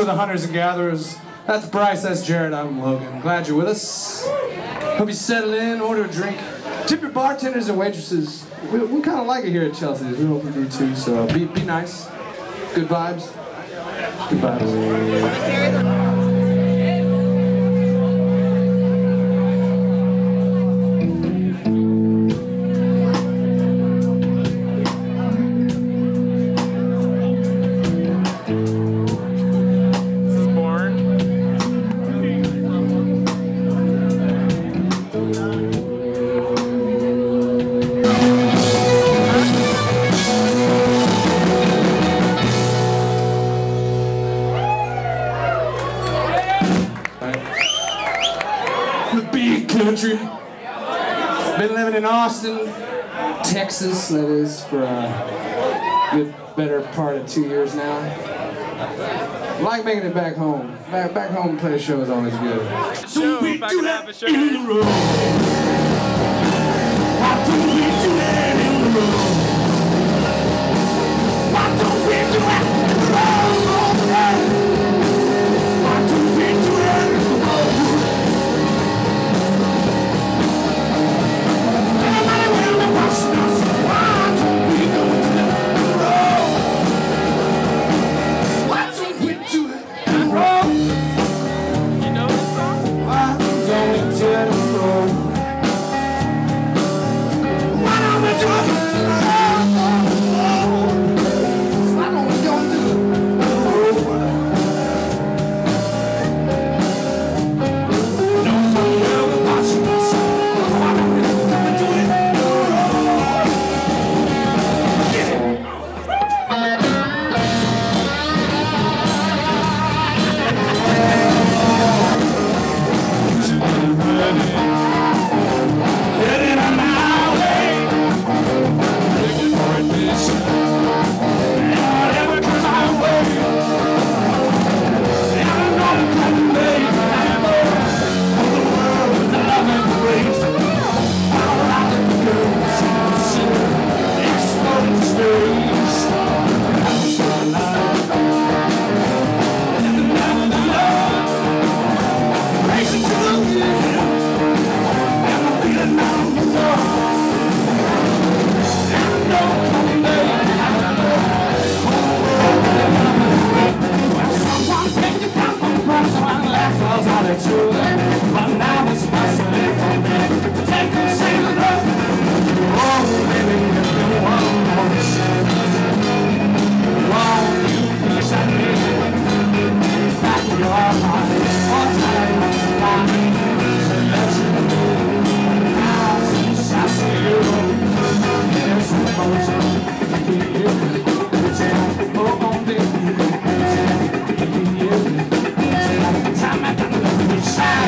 for the hunters and gatherers. That's Bryce, that's Jared, I'm Logan. Glad you're with us. Hope you settle in, order a drink. Tip your bartenders and waitresses. We, we kind of like it here at Chelsea's. We hope you do too, so be, be nice. Good vibes. Good vibes. country. Been living in Austin, Texas, that is, for a good better part of two years now. Like making it back home. Back, back home play a show is always good. So we do that in the room. Why do we do that in the room?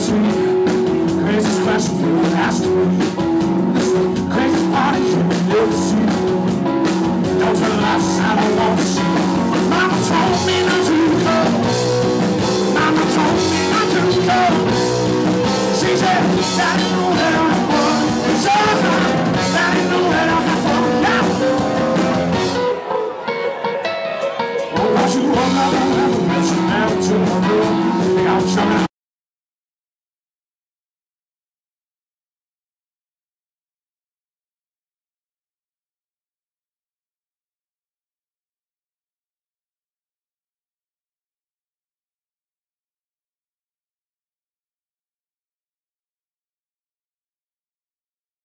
chasing me. Crazy special feeling past me. This is the craziest party you've ever seen. Don't turn the lights, I don't want to see.